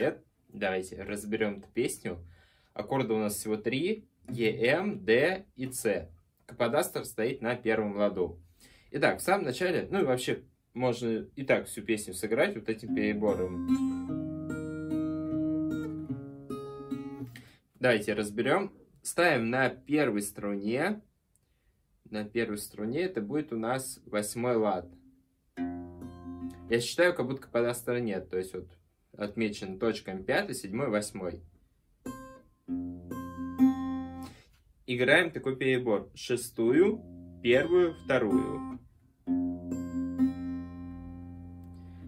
привет! Давайте разберем эту песню. Аккорды у нас всего три. Е, М, Д и С. Каподастр стоит на первом ладу. Итак, в самом начале, ну и вообще, можно и так всю песню сыграть вот этим перебором. Давайте разберем. Ставим на первой струне. На первой струне это будет у нас восьмой лад. Я считаю, как будто каподастра нет. То есть вот отмечен точками 5, 7, 8. Играем такой перебор. Шестую, первую, вторую.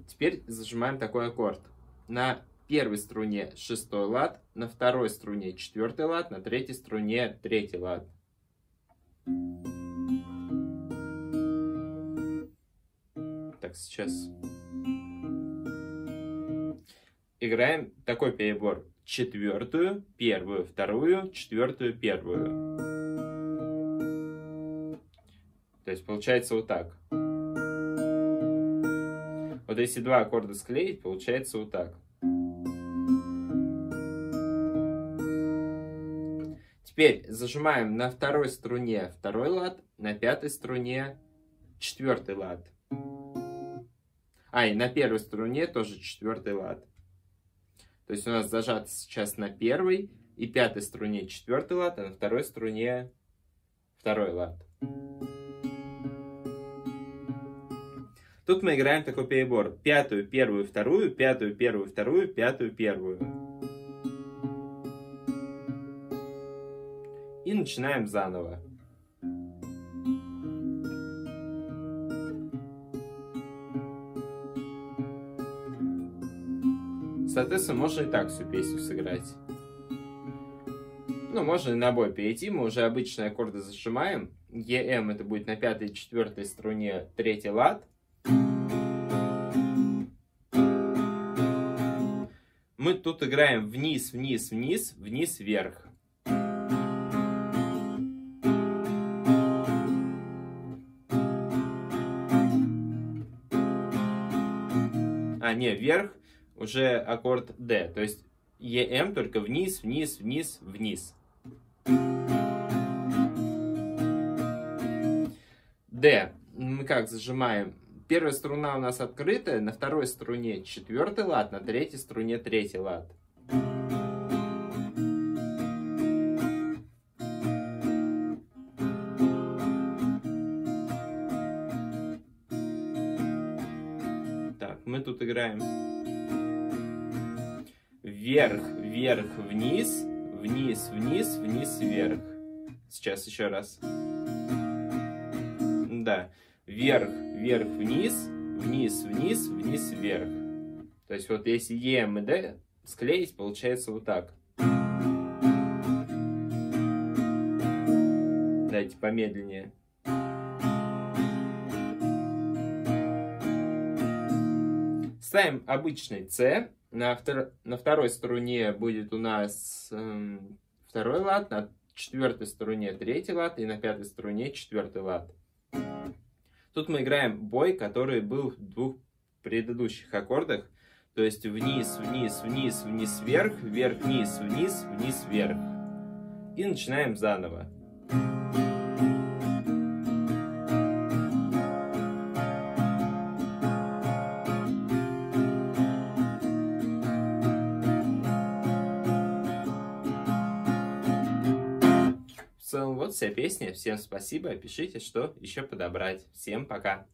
Теперь зажимаем такой аккорд. На первой струне шестой лад, на второй струне четвертый лад, на третьей струне третий лад. Так, сейчас играем такой перебор. Четвертую, первую, вторую, четвертую, первую. То есть получается вот так. Вот если два аккорда склеить, получается вот так. Теперь зажимаем на второй струне второй лад, на пятой струне четвертый лад. А, и на первой струне тоже четвертый лад. То есть у нас зажат сейчас на первой и пятой струне четвертый лад, а на второй струне второй лад. Тут мы играем такой перебор. Пятую, первую, вторую, пятую, первую, вторую, пятую, первую. И начинаем заново. Соответственно, можно и так всю песню сыграть. Ну, можно и на бой перейти. Мы уже обычные аккорды зажимаем. ЕМ это будет на пятой четвертой струне третий лад. Мы тут играем вниз, вниз, вниз, вниз, вверх. А, не, вверх, уже аккорд D. То есть EM только вниз, вниз, вниз, вниз. D. Мы как зажимаем? Первая струна у нас открытая, на второй струне четвертый лад, на третьей струне третий лад. Так, мы тут играем вверх, вверх, вниз, вниз, вниз, вниз, вверх. Сейчас еще раз. Да. Вверх, вверх, вниз, вниз, вниз, вниз, вверх. То есть вот если Е, М и Д склеить, получается вот так. Дайте помедленнее. Ставим обычный С. На, втор... на второй струне будет у нас эм, второй лад, на четвертой струне третий лад и на пятой струне четвертый лад. Тут мы играем бой, который был в двух предыдущих аккордах. То есть вниз, вниз, вниз, вниз, вверх, вверх, вниз, вниз, вниз, вверх. И начинаем заново. Целом вот вся песня. Всем спасибо. Пишите, что еще подобрать. Всем пока.